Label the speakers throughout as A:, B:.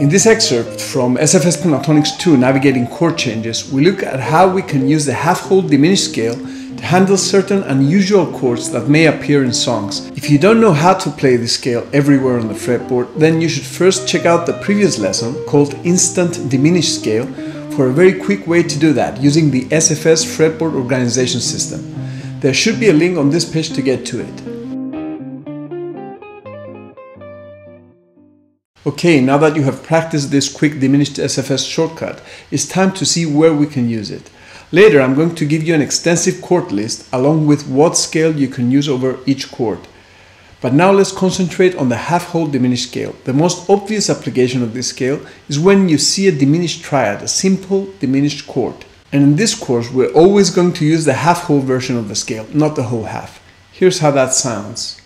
A: In this excerpt from SFS Pentatonics 2 Navigating Chord Changes, we look at how we can use the half-whole diminished scale to handle certain unusual chords that may appear in songs. If you don't know how to play this scale everywhere on the fretboard, then you should first check out the previous lesson called Instant Diminished Scale for a very quick way to do that using the SFS fretboard organization system. There should be a link on this page to get to it. Okay, now that you have practiced this quick diminished SFS shortcut, it's time to see where we can use it. Later, I'm going to give you an extensive chord list along with what scale you can use over each chord. But now let's concentrate on the half-whole diminished scale. The most obvious application of this scale is when you see a diminished triad, a simple diminished chord. And in this course, we're always going to use the half-whole version of the scale, not the whole half. Here's how that sounds.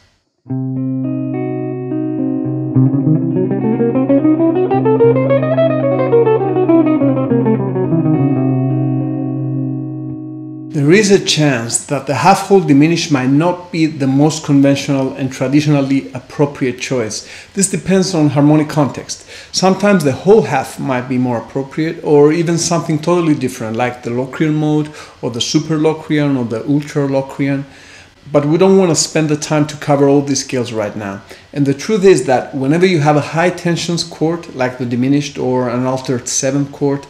A: There is a chance that the half-whole diminished might not be the most conventional and traditionally appropriate choice. This depends on harmonic context. Sometimes the whole half might be more appropriate or even something totally different like the Locrian mode or the Super Locrian or the Ultra Locrian. But we don't want to spend the time to cover all these scales right now. And the truth is that whenever you have a high tensions chord like the diminished or an altered seventh chord,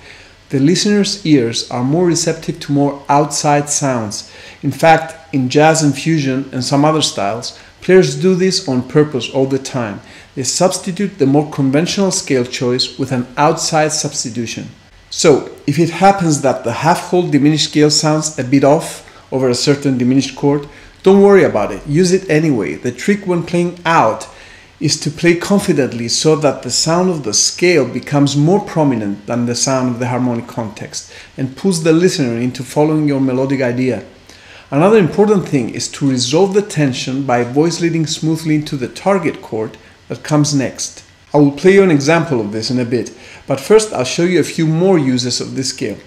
A: the listener's ears are more receptive to more outside sounds. In fact, in jazz and fusion and some other styles, players do this on purpose all the time. They substitute the more conventional scale choice with an outside substitution. So, if it happens that the half-whole diminished scale sounds a bit off over a certain diminished chord, don't worry about it, use it anyway. The trick when playing out is to play confidently so that the sound of the scale becomes more prominent than the sound of the harmonic context and pulls the listener into following your melodic idea. Another important thing is to resolve the tension by voice leading smoothly into the target chord that comes next. I will play you an example of this in a bit, but first I'll show you a few more uses of this scale.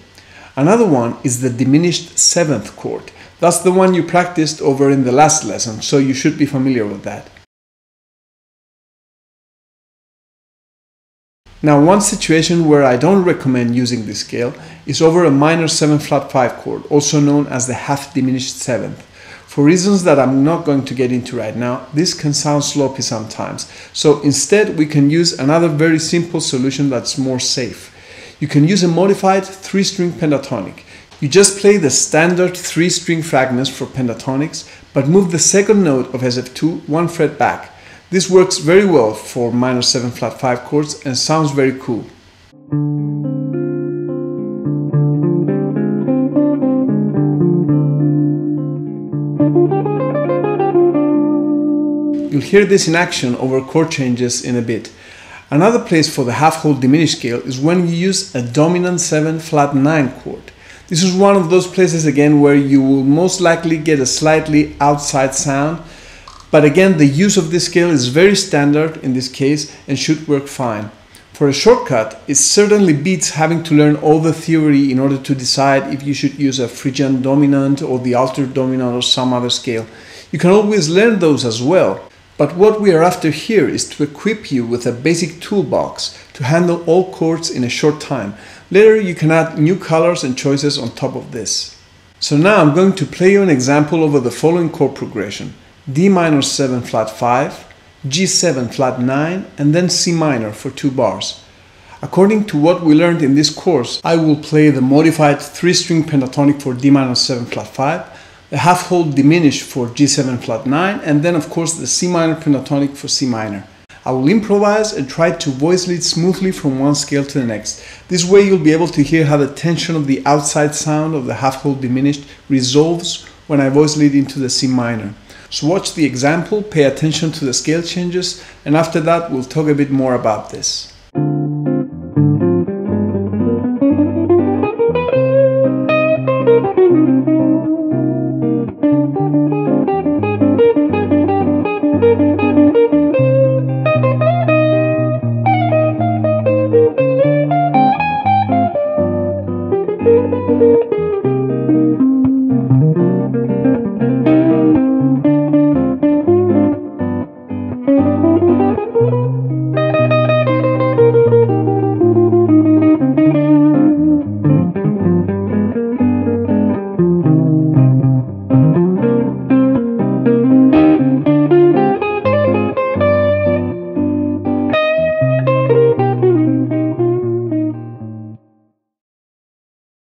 A: Another one is the diminished seventh chord. That's the one you practiced over in the last lesson, so you should be familiar with that. Now one situation where I don't recommend using this scale is over a minor 7 flat 5 chord, also known as the half diminished 7th. For reasons that I'm not going to get into right now, this can sound sloppy sometimes. So instead we can use another very simple solution that's more safe. You can use a modified 3-string pentatonic. You just play the standard 3-string fragments for pentatonics, but move the second note of SF2 one fret back. This works very well for minor 7 flat 5 chords and sounds very cool. You'll hear this in action over chord changes in a bit. Another place for the half-whole diminished scale is when you use a dominant 7 flat 9 chord. This is one of those places again where you will most likely get a slightly outside sound but again, the use of this scale is very standard in this case and should work fine. For a shortcut, it certainly beats having to learn all the theory in order to decide if you should use a Phrygian dominant or the altered dominant or some other scale. You can always learn those as well, but what we are after here is to equip you with a basic toolbox to handle all chords in a short time. Later you can add new colors and choices on top of this. So now I'm going to play you an example over the following chord progression. D minor 7 flat 5, G7 flat 9, and then C minor for two bars. According to what we learned in this course, I will play the modified 3-string pentatonic for D minor 7 flat 5, the half-whole diminished for G7 flat 9, and then of course the C minor pentatonic for C minor. I will improvise and try to voice lead smoothly from one scale to the next. This way you'll be able to hear how the tension of the outside sound of the half-whole diminished resolves when I voice lead into the C minor. So watch the example, pay attention to the scale changes, and after that we'll talk a bit more about this.